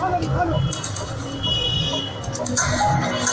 Halo, halo. 何?